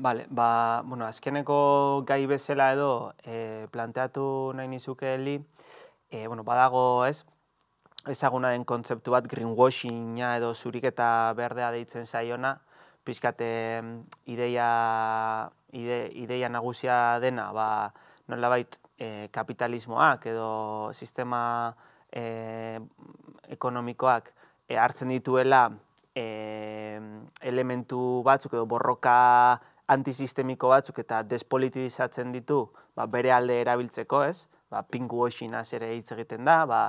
Bale, ba, bueno, azkeneko gai bezala edo e, planteatu nahi nizuke heli, e, bueno, badago ez, ezaguna den kontzeptu bat greenwashinga edo zurik eta berdea deitzen zaiona, pizkate ideia, ide, ideia nagusia dena, ba, nolabait e, kapitalismoak edo sistema e, ekonomikoak e, hartzen dituela e, elementu batzuk edo borroka antisistemiko batzuk eta despolitizatzen ditu ba, bere alde erabiltzeko, ez? Ba, pinkwashing ere hitz egiten da, ba,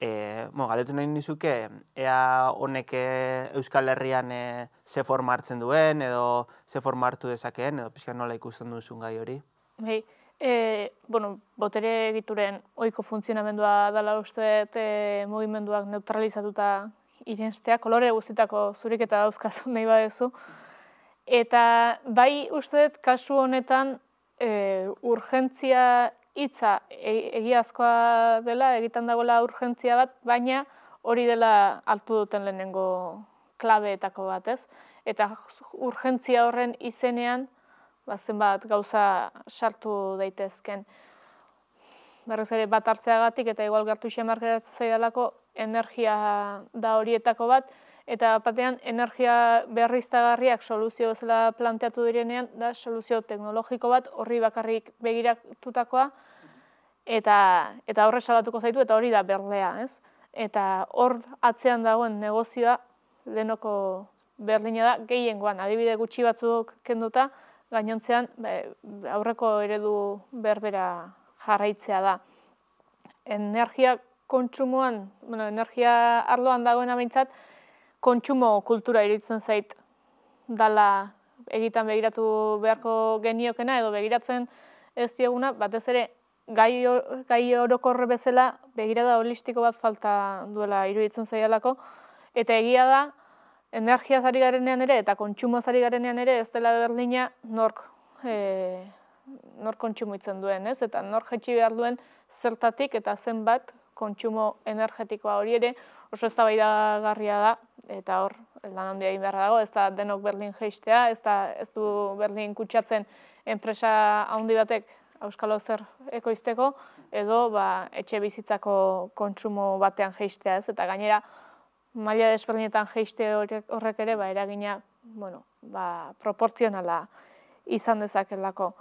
e, mo, galetu nahi nizuke, ea honek e, Euskal Herrian e, ze forma hartzen duen, edo ze forma hartu dezakeen, edo pixka nola ikusten duzun gai hori? Hei, e, bueno, botere egituren oiko funtzionamendua dela uste e, mugimenduak neutralizatuta irenstea, kolore guztitako zurik eta dauzkazu nahi badezu, Eta bai uste dut kasu honetan e, urgentzia hitza e, egiazkoa dela, egiten dagoela urgentzia bat, baina hori dela altu duten lehenengo klabeetako bat, ez? Eta urgentzia horren izenean, ba, zenbat gauza sartu daitezken. Berrez ere bat hartzeagatik eta igual gertu xemar geratzen zaidalako energia da horietako bat, eta batean energia berriztagarriak soluzio bezala planteatu direnean da soluzio teknologiko bat horri bakarrik begiratutakoa eta eta horre salatuko zaitu eta hori da berlea, ez? Eta hor atzean dagoen negozioa denoko berdina da gehiengoan adibide gutxi batzuk kenduta gainontzean aurreko eredu berbera jarraitzea da. Energia kontsumoan, bueno, energia arloan dagoena behintzat, kontsumo kultura iruditzen zait dala egiten begiratu beharko geniokena edo begiratzen ez dieguna, batez ere gai, gai orokorre bezala begirada holistiko bat falta duela iruditzen zaialako, eta egia da, energia zari garenean ere eta kontsumo zari garenean ere ez dela berdina nork, e, nork kontsumitzen duen, ez? Eta nork jetxi behar duen zertatik eta zenbat kontsumo energetikoa hori ere oso eztabaidagarria da eta hor lan handia egin beharra dago, ez da denok Berlin geistea, ez da ez du Berlin kutsatzen enpresa handi batek Euskalo zer ekoizteko, edo ba, etxe bizitzako kontsumo batean geistea ez, eta gainera maila desberdinetan geiste horrek ere ba, eragina bueno, ba, proportzionala izan dezakelako.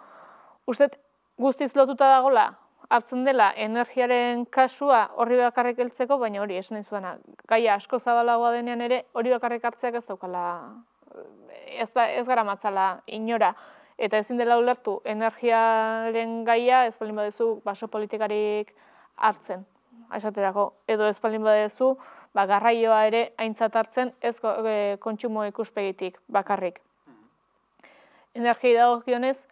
Ustet guztiz lotuta dagola hartzen dela energiaren kasua horri bakarrik heltzeko, baina hori esan zuena, gaia asko zabalagoa denean ere, hori bakarrik hartzeak ez daukala, ez, da, ez gara matzala inora. Eta ezin dela ulertu energiaren gaia ez balin badezu baso politikarik hartzen, esaterako. Edo ez balin badezu ba, garraioa ere aintzat hartzen ez e, kontsumo ikuspegitik bakarrik. Energia dagokionez,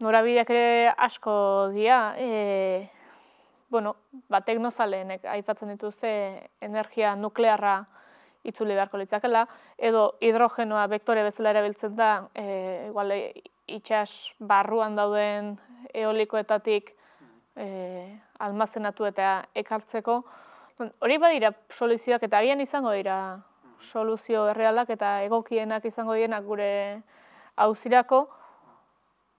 norabideak ere asko dira, e, bueno, ba, teknozaleenek aipatzen dituzte energia nuklearra itzuli beharko litzakela, edo hidrogenoa vektore bezala erabiltzen da, e, igual, itxas barruan dauden eolikoetatik e, almazenatu eta ekartzeko. Hori badira soluzioak eta agian izango dira soluzio errealak eta egokienak izango dienak gure hauzirako,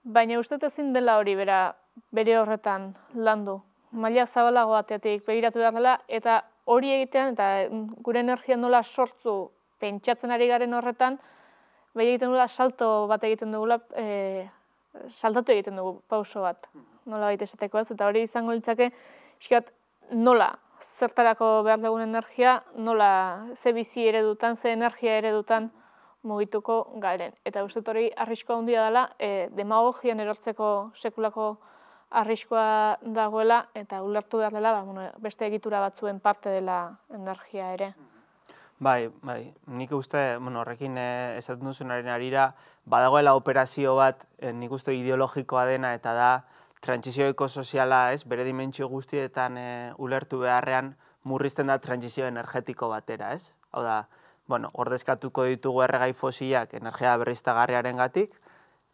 Baina uste ezin dela hori bera bere horretan landu. Maila zabalago batetik begiratu behar dela, eta hori egitean, eta gure energia nola sortzu pentsatzen ari garen horretan, bai egiten dugula salto bat egiten dugula, e, saltatu egiten dugu pauso bat, nola baita esateko ez, eta hori izango litzake, iskat, nola zertarako behar dugun energia, nola ze bizi eredutan, ze energia eredutan, mugituko garen. Eta uste hori arriskoa handia dela, e, demagogian erortzeko sekulako arriskoa dagoela, eta ulertu behar dela, ba, bueno, beste egitura batzuen parte dela energia ere. Bai, bai, nik uste, bueno, horrekin eh, esaten duzunaren arira, badagoela operazio bat, eh, nik uste ideologikoa dena, eta da, trantzizioeko soziala, ez, bere dimentsio guztietan eh, ulertu beharrean, murrizten da trantzizio energetiko batera, ez? Hau da, bueno, ordezkatuko ditugu erregai fosilak energia berriztagarriaren gatik,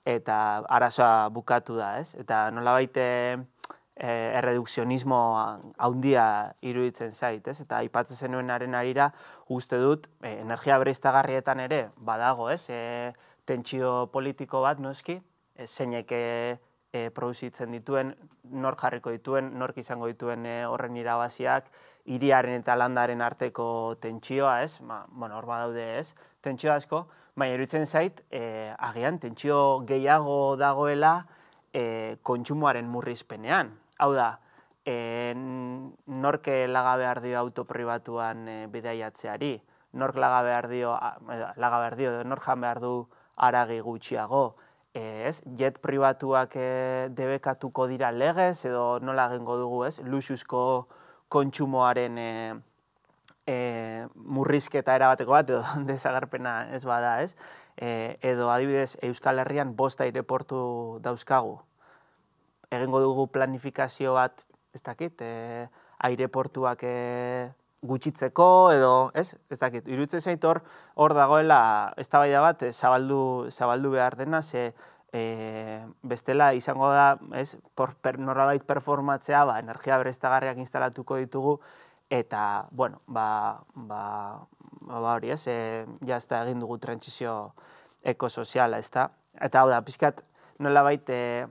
eta arazoa bukatu da, ez? Eta nola baite e, erredukzionismo haundia iruditzen zait, ez? Eta aipatzen zenuenaren arira, uste dut, e, energia berriztagarrietan ere, badago, ez? E, tentsio politiko bat, noski, e, zeinek e, produzitzen dituen, nor jarriko dituen, nork izango dituen e, horren irabaziak, iriaren eta landaren arteko tentsioa, ez? Ma, bueno, hor badaude, ez? Tentsio asko, baina iruditzen zait, e, agian, tentsio gehiago dagoela e, kontsumoaren murrizpenean. Hau da, e, nork laga behar dio autopribatuan e, bidaiatzeari, nork laga behar dio, laga behar dio, nork jan behar du aragi gutxiago, ez, jet pribatuak e, debekatuko dira legez, edo nola egingo dugu, ez, luxuzko kontsumoaren e, e, murrizketa erabateko bat, edo desagarpena ez bada, ez, e, edo adibidez Euskal Herrian bosta aireportu dauzkagu. Egingo dugu planifikazio bat, ez dakit, e, aireportuak e, gutxitzeko edo, ez? Ez dakit, iruditzen zait hor hor dagoela eztabaida bat zabaldu zabaldu behar dena ze e, bestela izango da, ez? Por per, norabait performatzea, ba, energia bereztagarriak instalatuko ditugu eta, bueno, ba, ba, ba hori, ez? E, ja ez egin dugu trantsizio ekosoziala, ez da? Eta hau da, pixkat, nola baita e,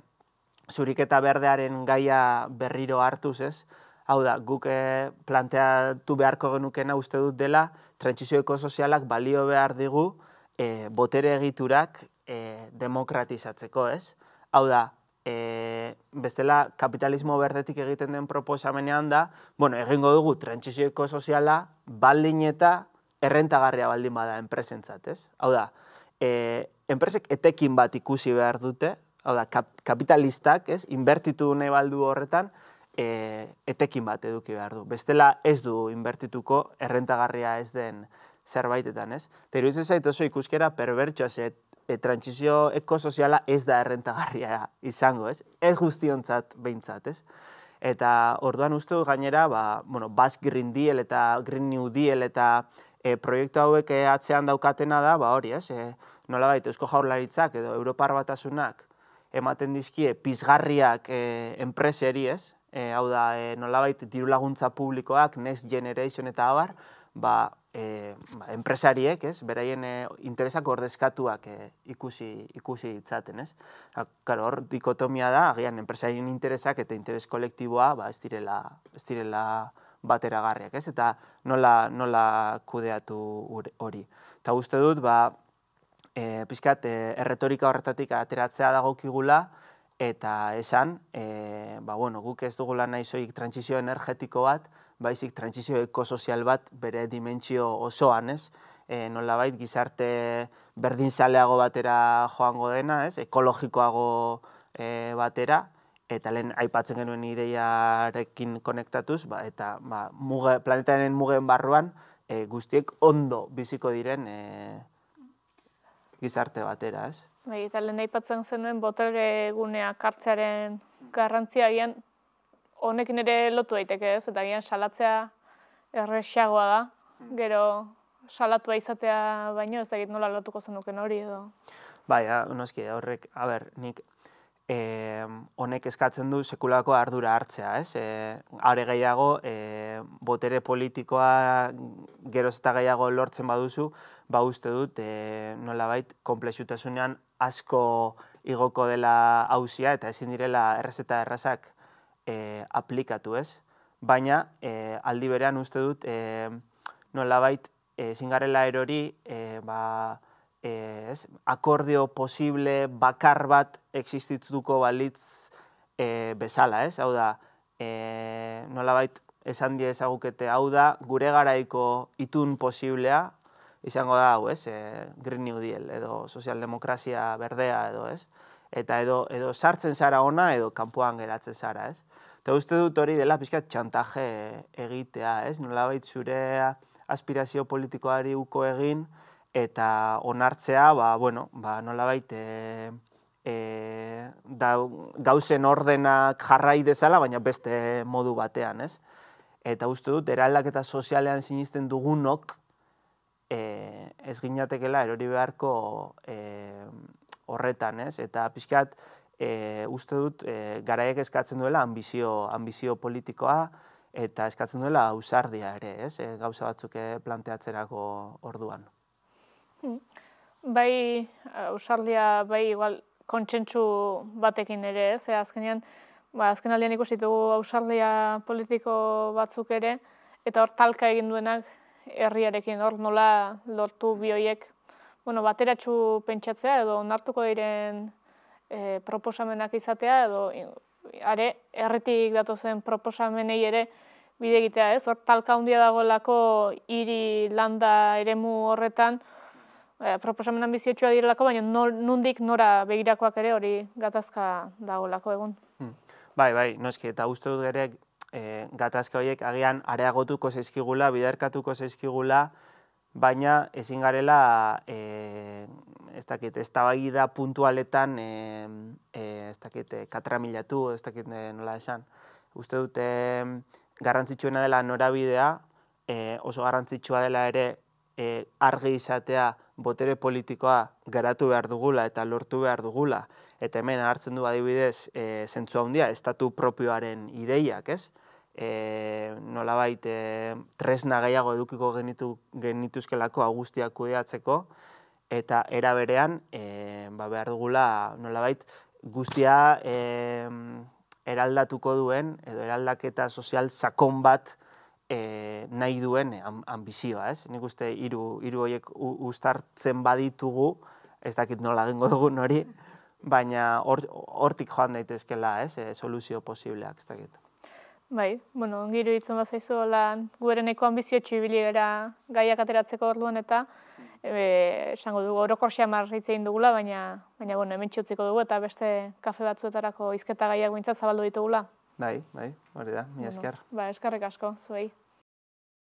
zuriketa berdearen gaia berriro hartuz, ez? Hau da, guk eh, planteatu beharko genukena uste dut dela, trantsizio ekosozialak balio behar digu e, botere egiturak e, demokratizatzeko, ez? Hau da, e, bestela kapitalismo berdetik egiten den proposamenean da, bueno, egingo dugu trantsizio ekosoziala baldin eta errentagarria baldin bada enpresentzat, ez? Hau da, e, enpresek etekin bat ikusi behar dute, hau da, kapitalistak, ez? Inbertitu nahi baldu horretan, e, etekin bat eduki behar du. Bestela ez du inbertituko errentagarria ez den zerbaitetan, ez? Eta iruditzen zait oso ikuskera perbertsoa ze e, trantsizio ekosoziala ez da errentagarria izango, ez? Ez guztiontzat behintzat, ez? Eta orduan uste du gainera, ba, bueno, Basque Green Deal eta Green New Deal eta e, proiektu hauek e, atzean daukatena da, ba hori, ez? E, nola baita, Eusko Jaurlaritzak edo Europar Batasunak ematen dizkie pizgarriak e, enpreseri, ez? e, hau da, e, nolabait diru laguntza publikoak, Next Generation eta abar, ba, e, ba, enpresariek, ez, beraien e, interesak ordezkatuak e, ikusi, ikusi ditzaten, ez. Karo, hor dikotomia da, agian enpresarien interesak eta interes kolektiboa, ba, ez direla, ez direla bateragarriak, ez, eta nola, nola kudeatu hori. Eta uste dut, ba, e, pixkat, e, erretorika horretatik ateratzea dagokigula, eta esan, e, ba, bueno, guk ez dugu lan nahi trantzizio energetiko bat, baizik trantzizio ekosozial bat bere dimentsio osoan, ez? E, nolabait gizarte berdinzaleago batera joango dena, ez? Ekologikoago e, batera, eta lehen aipatzen genuen ideiarekin konektatuz, ba, eta ba, muge, planetaren mugen barruan e, guztiek ondo biziko diren e, gizarte batera, ez? Bai, eta lehen aipatzen zenuen botere gunea kartzearen garrantzia agian honekin ere lotu daiteke ez, eta agian salatzea errexagoa da, gero salatua izatea baino ez egit nola lotuko zenuken hori edo. Bai, noski, horrek, a ber, nik e, honek eskatzen du sekulako ardura hartzea, ez? E, are gehiago, e, botere politikoa geroz eta gehiago lortzen baduzu, ba uste dut, e, nola bait, komplexutasunean asko igoko dela hausia eta ezin direla errezeta errazak e, aplikatu ez. Baina e, aldi berean uste dut e, nolabait ezin garela erori e, ba, ez, akordio posible bakar bat existituko balitz e, bezala ez. Hau da, e, nolabait esan die ezagukete hau da gure garaiko itun posiblea izango da hau, ez? E, Green New Deal edo sozialdemokrazia berdea edo, ez? Eta edo edo sartzen zara ona edo kanpoan geratzen zara, ez? Eta uste dut hori dela pizkat txantaje egitea, ez? Nolabait zure aspirazio politikoari uko egin eta onartzea, ba, bueno, ba, nolabait e, e, da, gauzen ordenak jarrai dezala, baina beste modu batean, ez? Eta uste dut, eraldak eta sozialean sinisten dugunok, e, ez ginatekela erori beharko e, horretan, ez? Eta pixkat, e, uste dut, e, garaiek eskatzen duela ambizio, ambizio politikoa, eta eskatzen duela ausardia ere, ez? E, gauza batzuk planteatzerako orduan. Hmm. Bai, ausardia, bai, igual, kontsentsu batekin ere, ez? azkenean, ba, azken aldean ikusi dugu ausardia politiko batzuk ere, eta hor talka egin duenak herriarekin, hor nola lortu bioiek, bueno, bateratxu pentsatzea edo onartuko diren e, proposamenak izatea, edo are herritik datozen proposamenei ere bide egitea, ez? Hor talka handia dagoelako hiri landa eremu horretan, e, proposamen ambiziotxua direlako, baina nundik nora begirakoak ere hori gatazka dagoelako egun. Hmm. Bai, bai, noski, eta uste dut ere e, gatazka horiek agian areagotuko zaizkigula, biderkatuko zaizkigula, baina ezin garela e, ez dakit, ez da puntualetan e, e, ez dakit, katramilatu, ez dakit nola esan. Uste dute garrantzitsuena dela norabidea, e, oso garrantzitsua dela ere e, argi izatea botere politikoa garatu behar dugula eta lortu behar dugula. Eta hemen hartzen du adibidez e, zentzua handia, estatu propioaren ideiak, ez? E, nolabait e, tresna gehiago edukiko genitu, genituzkelako augustiak kudeatzeko, eta era berean e, ba behar dugula nolabait guztia e, eraldatuko duen, edo eraldaketa sozial sakon bat e, nahi duen ambizioa, ez? Nik uste hiru hiru horiek uztartzen baditugu, ez dakit nola egingo dugun hori, baina hortik joan daitezkela, ez? E, soluzio posibleak, ez dakit. Bai, bueno, giro itzen bat zaizu, lan, guereneko ambizio txibili gara gaiak ateratzeko orduan eta e, esango dugu, orokor xamar egin dugula, baina, baina bueno, hemen txutziko dugu eta beste kafe batzuetarako izketa gaiak zabaldu ditugula. Bai, bai, hori da, mi esker. Bueno, ba, eskerrik asko, zuei.